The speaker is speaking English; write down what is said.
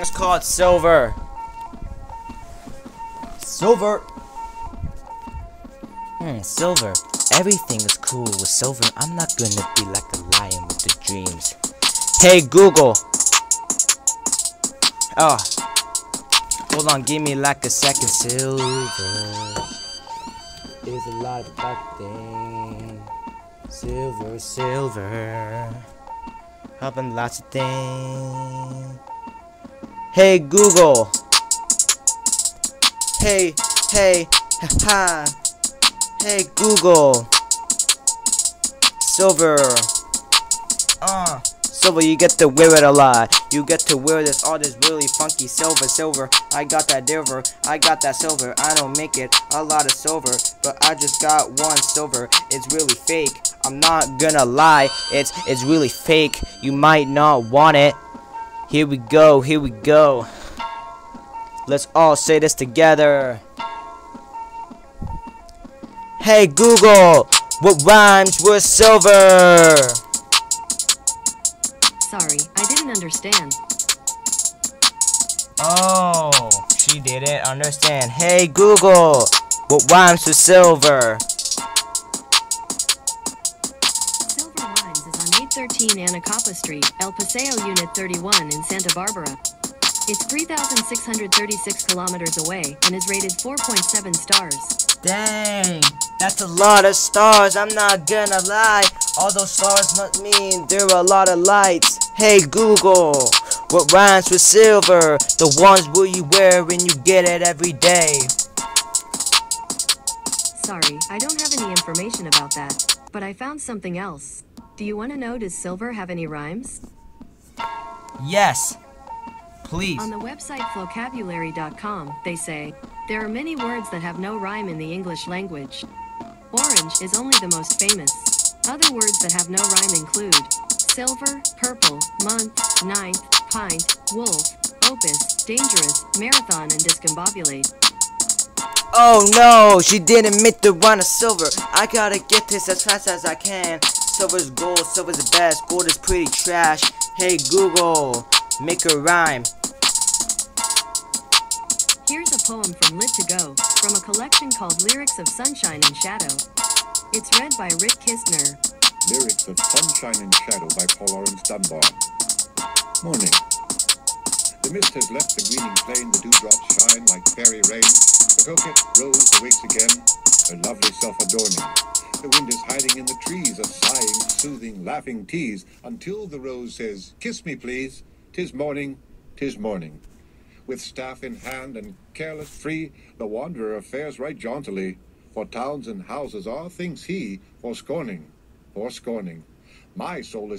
It's called silver. Silver. Hmm, silver. Everything is cool with silver. I'm not gonna be like a lion with the dreams. Hey Google. Oh. Hold on, give me like a second. Silver. There's a lot of things. Silver, silver. Helping lots of things. Hey Google. Hey, hey, ha. Hey Google. Silver. Uh. Silver, you get to wear it a lot. You get to wear this all this really funky silver, silver. I got that silver, I got that silver. I don't make it a lot of silver, but I just got one silver. It's really fake. I'm not gonna lie, it's it's really fake. You might not want it. Here we go, here we go. Let's all say this together. Hey Google, what rhymes with silver? Sorry, I didn't understand. Oh, she didn't understand. Hey Google, what rhymes with silver? Silver 13 Anacapa Street, El Paseo Unit 31 in Santa Barbara. It's 3,636 kilometers away and is rated 4.7 stars. Dang, that's a lot of stars, I'm not gonna lie. All those stars must mean there are a lot of lights. Hey Google, what rhymes with silver? The ones will you wear when you get it every day. Sorry, I don't have any information about that, but I found something else. Do you want to know does silver have any rhymes? Yes, please. On the website vocabulary.com, they say, there are many words that have no rhyme in the English language. Orange is only the most famous. Other words that have no rhyme include silver, purple, month, ninth, pint, wolf, opus, dangerous, marathon, and discombobulate. Oh no, she didn't make the run of silver. I gotta get this as fast as I can. Silver's gold, silver's the best. Gold is pretty trash. Hey Google, make a rhyme. Here's a poem from Lit to Go, from a collection called Lyrics of Sunshine and Shadow. It's read by Rick Kistner. Lyrics of Sunshine and Shadow by Paul Laurence Dunbar. Morning. The mist has left the greening plain, the dewdrops shine like fairy rain. The coquette rose awakes again, her lovely self adorning. The wind is hiding in the trees, a sighing, soothing, laughing tease, until the rose says, Kiss me, please. Tis morning, tis morning. With staff in hand and careless free, the wanderer fares right jauntily. For towns and houses are things he, for scorning, for scorning. My soul is